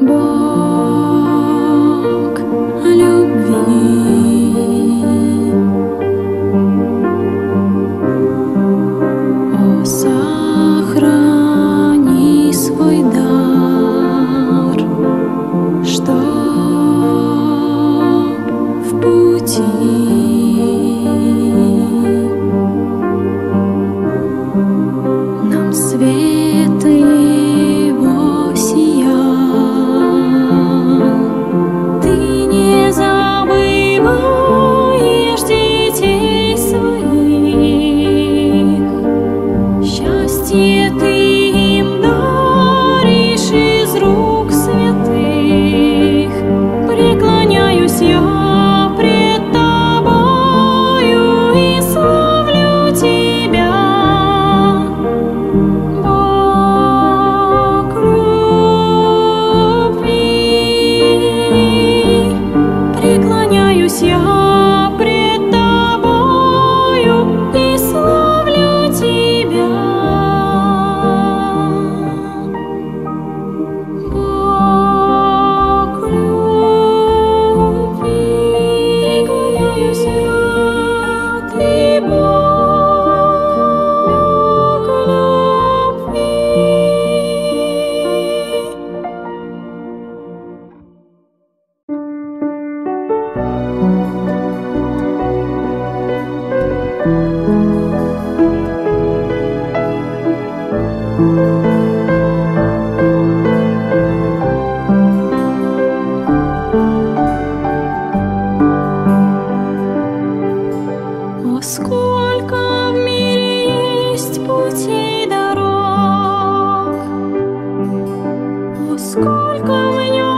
不 сколько в нем